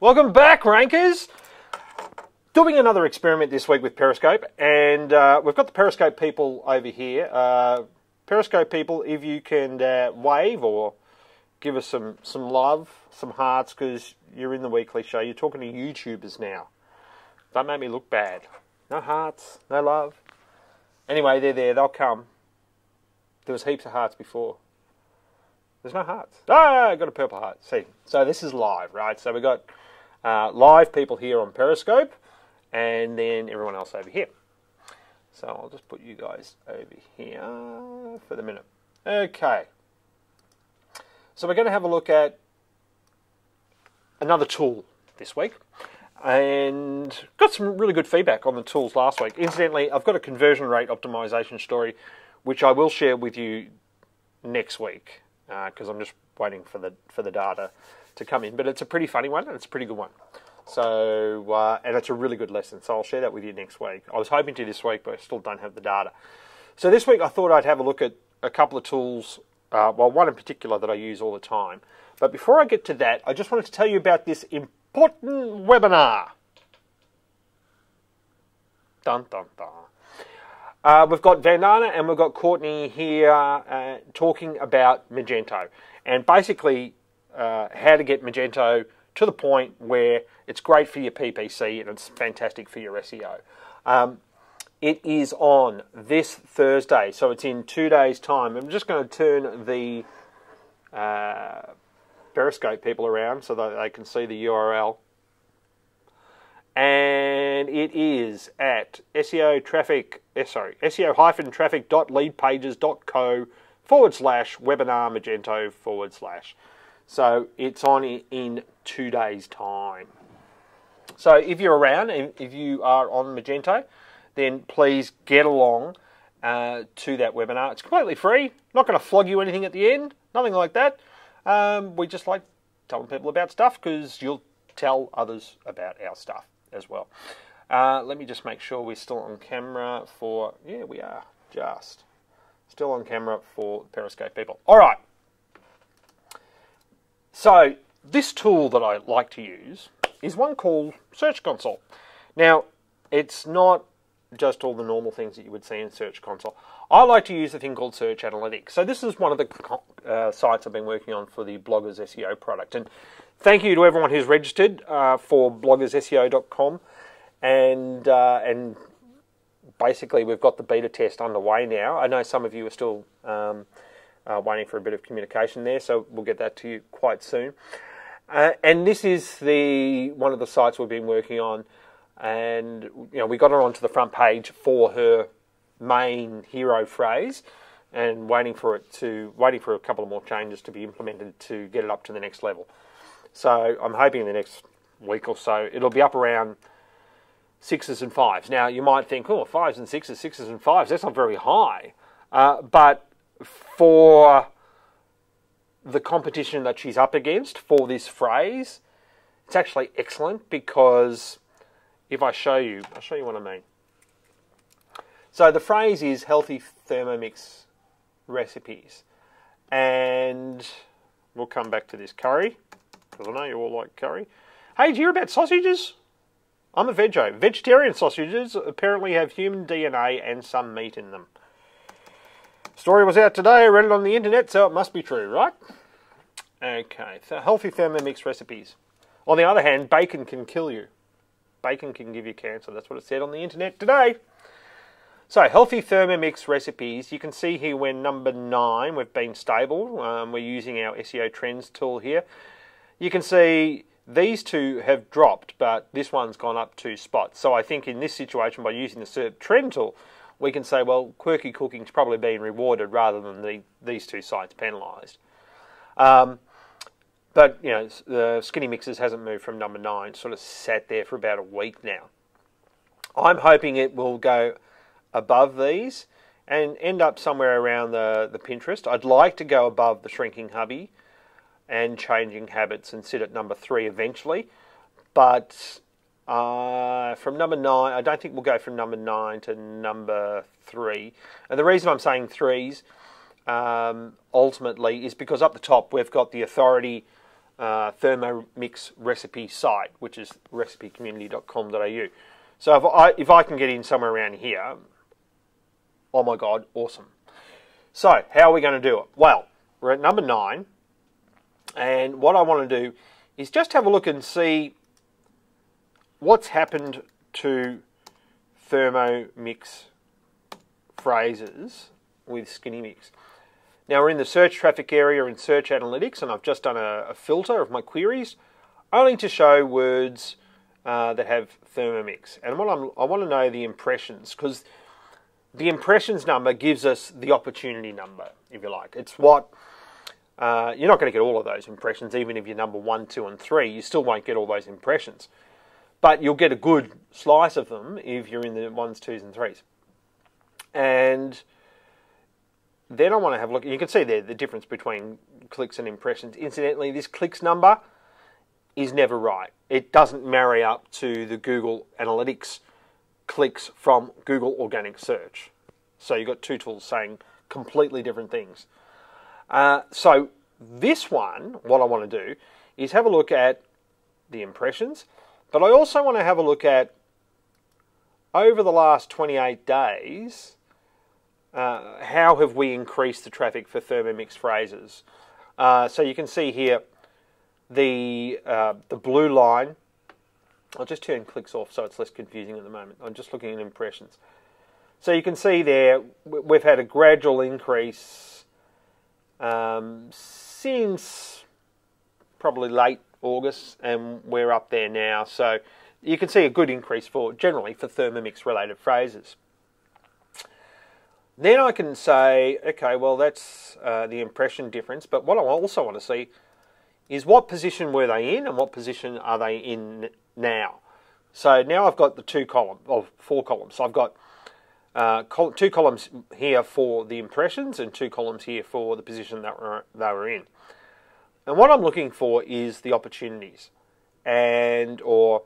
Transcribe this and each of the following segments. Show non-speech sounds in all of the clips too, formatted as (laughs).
Welcome back, Rankers. Doing another experiment this week with Periscope, and uh, we've got the Periscope people over here. Uh, Periscope people, if you can uh, wave or give us some, some love, some hearts, because you're in the weekly show. You're talking to YouTubers now. Don't make me look bad. No hearts, no love. Anyway, they're there. They'll come. There was heaps of hearts before. There's no hearts. Ah, I got a purple heart. See, so this is live, right? So we got uh, live people here on Periscope, and then everyone else over here. So I'll just put you guys over here for the minute. Okay. So we're going to have a look at another tool this week and got some really good feedback on the tools last week. Incidentally, I've got a conversion rate optimization story which I will share with you next week because uh, I'm just waiting for the for the data to come in. But it's a pretty funny one and it's a pretty good one. So uh, and it's a really good lesson. So I'll share that with you next week. I was hoping to this week, but I still don't have the data. So this week I thought I'd have a look at a couple of tools. Uh, well, one in particular that I use all the time. But before I get to that, I just wanted to tell you about this important webinar. Dun dun dun. Uh, we've got Vandana and we've got Courtney here uh, talking about Magento and basically uh, how to get Magento to the point where it's great for your PPC and it's fantastic for your SEO. Um, it is on this Thursday, so it's in two days' time. I'm just going to turn the uh, Periscope people around so that they can see the URL. And it is at SEO traffic, eh, sorry, SEO hyphen traffic dot leadpages.co forward slash webinar Magento forward slash. So it's on in two days' time. So if you're around, if you are on Magento, then please get along uh, to that webinar. It's completely free. Not going to flog you anything at the end. Nothing like that. Um, we just like telling people about stuff because you'll tell others about our stuff as well. Uh, let me just make sure we're still on camera for. Yeah, we are. Just. Still on camera for Periscope people. All right. So, this tool that I like to use is one called Search Console. Now, it's not just all the normal things that you would see in Search Console. I like to use a thing called Search Analytics. So this is one of the uh, sites I've been working on for the Bloggers SEO product. And thank you to everyone who's registered uh, for bloggersseo.com. And uh, and basically we've got the beta test underway now. I know some of you are still um, uh, waiting for a bit of communication there, so we'll get that to you quite soon. Uh, and this is the one of the sites we've been working on and you know we got her onto the front page for her main hero phrase and waiting for it to waiting for a couple of more changes to be implemented to get it up to the next level. So I'm hoping in the next week or so it'll be up around sixes and fives. Now you might think, oh, fives and sixes, sixes and fives, that's not very high. Uh, but for the competition that she's up against for this phrase, it's actually excellent because if I show you, I'll show you what I mean. So the phrase is healthy Thermomix recipes. And we'll come back to this curry, because I know you all like curry. Hey, do you hear about sausages? I'm a veggie. Vegetarian sausages apparently have human DNA and some meat in them. Story was out today, I read it on the internet, so it must be true, right? Okay, so healthy Thermomix recipes. On the other hand, bacon can kill you bacon can give you cancer. That's what it said on the internet today. So, healthy Thermomix recipes. You can see here we're number nine. We've been stable. Um, we're using our SEO Trends tool here. You can see these two have dropped, but this one's gone up two spots. So, I think in this situation, by using the SERP Trend tool, we can say, well, quirky cooking's probably being rewarded rather than the, these two sites penalised. Um, but you know, the Skinny Mixers hasn't moved from number nine. Sort of sat there for about a week now. I'm hoping it will go above these and end up somewhere around the, the Pinterest. I'd like to go above the Shrinking Hubby and Changing Habits and sit at number three eventually. But uh, from number nine, I don't think we'll go from number nine to number three. And the reason I'm saying threes um, ultimately is because up the top we've got the authority uh, Thermomix recipe site, which is recipecommunity.com.au. So if I if I can get in somewhere around here, oh my god, awesome. So how are we going to do it? Well, we're at number nine, and what I want to do is just have a look and see what's happened to Thermomix phrases with Skinny Mix. Now we're in the search traffic area in search analytics, and I've just done a, a filter of my queries only to show words uh, that have Thermomix. And what I'm, I want to know the impressions because the impressions number gives us the opportunity number, if you like. It's what uh, you're not going to get all of those impressions, even if you're number one, two, and three. You still won't get all those impressions, but you'll get a good slice of them if you're in the ones, twos, and threes. And then I want to have a look. You can see there the difference between clicks and impressions. Incidentally, this clicks number is never right. It doesn't marry up to the Google Analytics clicks from Google Organic Search. So you've got two tools saying completely different things. Uh, so this one, what I want to do is have a look at the impressions, but I also want to have a look at over the last 28 days uh, how have we increased the traffic for Thermomix phrases? Uh, so you can see here the uh, the blue line. I'll just turn clicks off so it's less confusing at the moment. I'm just looking at impressions. So you can see there we've had a gradual increase um, since probably late August, and we're up there now. So you can see a good increase for generally for Thermomix related phrases. Then I can say, okay, well, that's uh, the impression difference. But what I also want to see is what position were they in and what position are they in now. So now I've got the two columns, or four columns. So I've got uh, col two columns here for the impressions and two columns here for the position that were, they were in. And what I'm looking for is the opportunities and or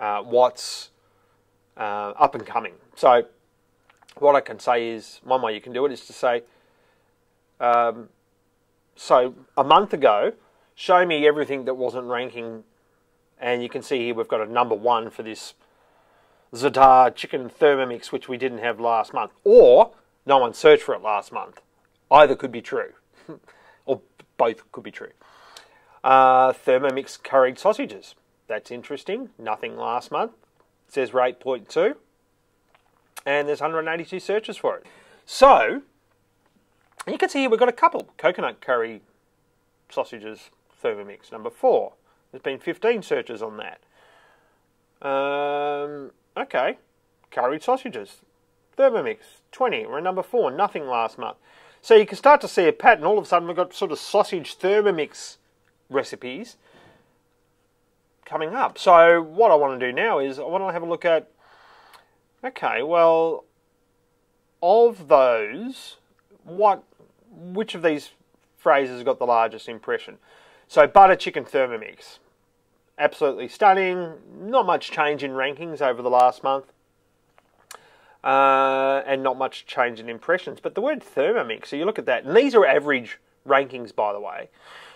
uh, what's uh, up and coming. So what I can say is one way you can do it is to say, um, so a month ago, show me everything that wasn't ranking, and you can see here we've got a number one for this Zadar chicken Thermomix, which we didn't have last month, or no one searched for it last month. Either could be true, (laughs) both could be true. Uh, Thermomix curried sausages. That's interesting. Nothing last month. It says rate 8.2 and there's 182 searches for it. So, you can see here we've got a couple. Coconut curry sausages Thermomix, number four. There's been 15 searches on that. Um, okay, curried sausages. Thermomix, 20. We're at number four, nothing last month. So you can start to see a pattern. All of a sudden, we've got sort of sausage Thermomix recipes coming up. So what I want to do now is I want to have a look at Okay, well, of those, what, which of these phrases got the largest impression? So, butter chicken Thermomix, absolutely stunning. Not much change in rankings over the last month, uh, and not much change in impressions. But the word Thermomix, so you look at that, and these are average rankings, by the way.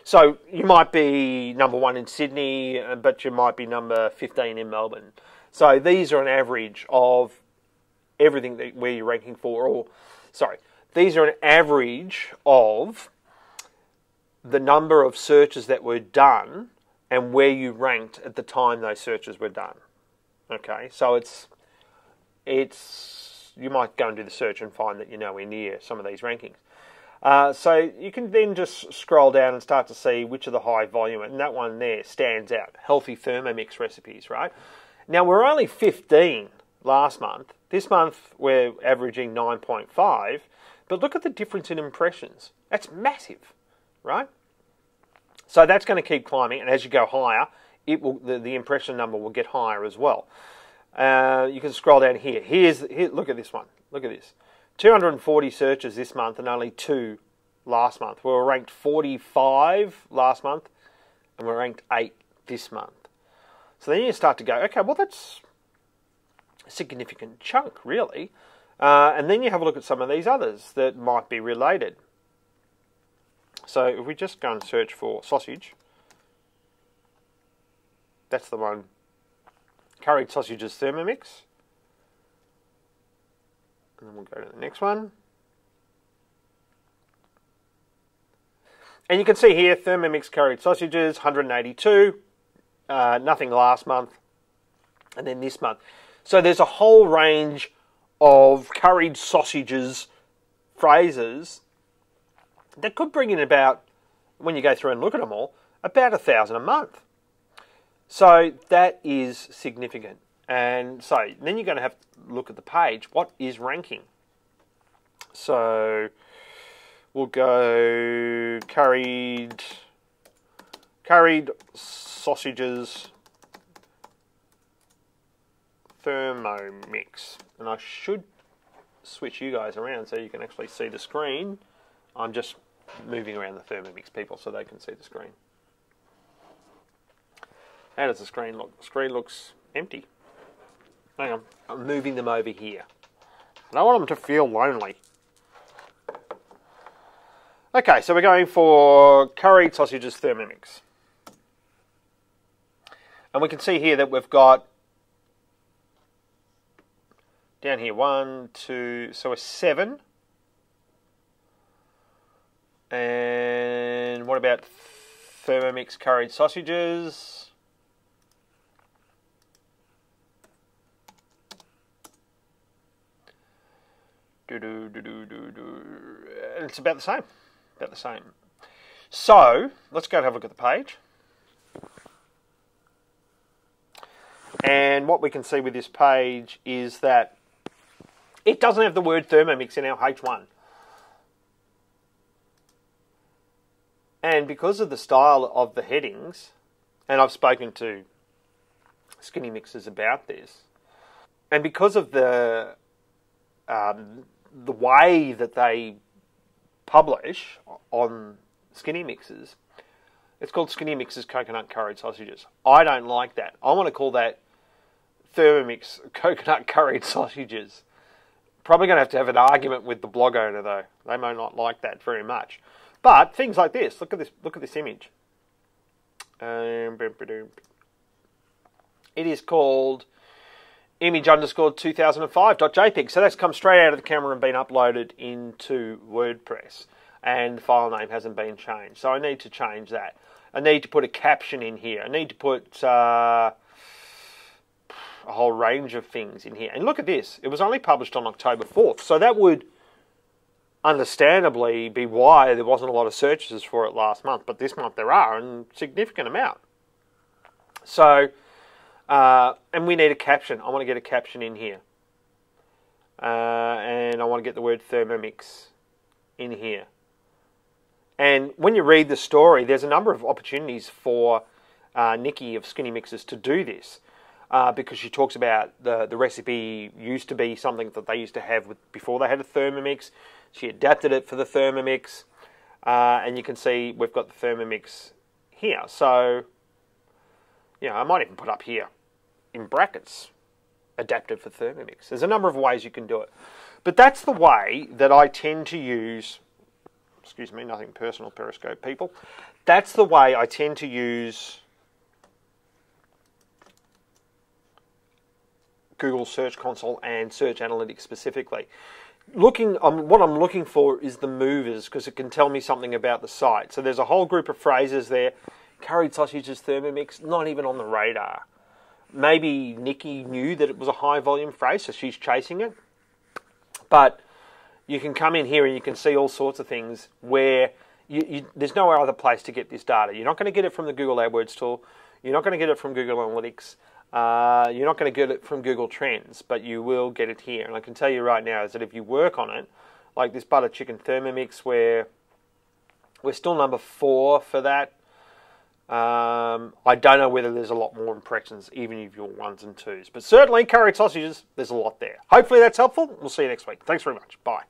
So you might be number one in Sydney, uh, but you might be number 15 in Melbourne. So these are an average of everything that where you're ranking for, or sorry, these are an average of the number of searches that were done and where you ranked at the time those searches were done. Okay, so it's it's you might go and do the search and find that you're nowhere near some of these rankings. Uh, so you can then just scroll down and start to see which of the high volume, and that one there stands out. Healthy Thermomix recipes, right? Now we're only 15 last month. This month we're averaging 9.5, but look at the difference in impressions. That's massive, right? So that's going to keep climbing, and as you go higher, it will the, the impression number will get higher as well. Uh, you can scroll down here. Here's here, look at this one. Look at this. 240 searches this month and only two last month. We were ranked 45 last month, and we're ranked eight this month. So then you start to go, okay, well that's a significant chunk, really. Uh, and then you have a look at some of these others that might be related. So if we just go and search for sausage, That's the one. Curried sausages Thermomix. And then we'll go to the next one. And you can see here Thermomix curried sausages, 182. Uh, nothing last month. And then this month. So there's a whole range of curried sausages phrases that could bring in about, when you go through and look at them all, about a thousand a month. So that is significant. And so then you're going to have to look at the page. What is ranking? So we'll go curried, curried sausages Thermomix. And I should switch you guys around so you can actually see the screen. I'm just moving around the Thermomix people so they can see the screen. How does the screen look? The screen looks empty. Hang on, I'm moving them over here. I don't want them to feel lonely. Okay, so we're going for curried sausages Thermomix. And we can see here that we've got down here one, two, so a seven. And what about Thermomix curried sausages? Do, do, do, do, do, do. It's about the same. About the same. So, let's go and have a look at the page. And what we can see with this page is that it doesn't have the word Thermomix in our H1. And because of the style of the headings, and I've spoken to skinny mixers about this, and because of the um, the way that they publish on skinny mixers, it's called skinny mixes coconut curried sausages. I don't like that. I want to call that Thermomix coconut curried (laughs) sausages. Probably going to have to have an argument with the blog owner though. They may not like that very much. But things like this. Look at this. Look at this image. Um, it is called image underscore 2005.jpg. So that's come straight out of the camera and been uploaded into WordPress. And the file name hasn't been changed. So I need to change that. I need to put a caption in here. I need to put uh, a whole range of things in here. And look at this. It was only published on October 4th. So that would understandably be why there wasn't a lot of searches for it last month. But this month there are, and significant amount. So uh, and we need a caption. I want to get a caption in here. Uh, and I want to get the word Thermomix in here. And when you read the story, there's a number of opportunities for uh, Nikki of Skinny Mixers to do this. Uh, because she talks about the, the recipe used to be something that they used to have with, before they had a Thermomix. She adapted it for the Thermomix. Uh, and you can see we've got the Thermomix here. So, know, I might even put up here in brackets adapted for Thermomix. There's a number of ways you can do it. But that's the way that I tend to use, excuse me, nothing personal, Periscope people. That's the way I tend to use Google Search Console and Search Analytics specifically. Looking, um, what I'm looking for is the movers because it can tell me something about the site. So there's a whole group of phrases there. Curried sausages, Thermomix, not even on the radar maybe Nikki knew that it was a high volume phrase, so she's chasing it. But you can come in here and you can see all sorts of things where you, you, there's no other place to get this data. You're not going to get it from the Google AdWords tool. You're not going to get it from Google Analytics. Uh, you're not going to get it from Google Trends, but you will get it here. And I can tell you right now is that if you work on it, like this butter chicken Thermomix, where we're still number four for that um, I don't know whether there's a lot more impressions, even if you're ones and twos. But certainly, curried sausages, there's a lot there. Hopefully, that's helpful. We'll see you next week. Thanks very much. Bye.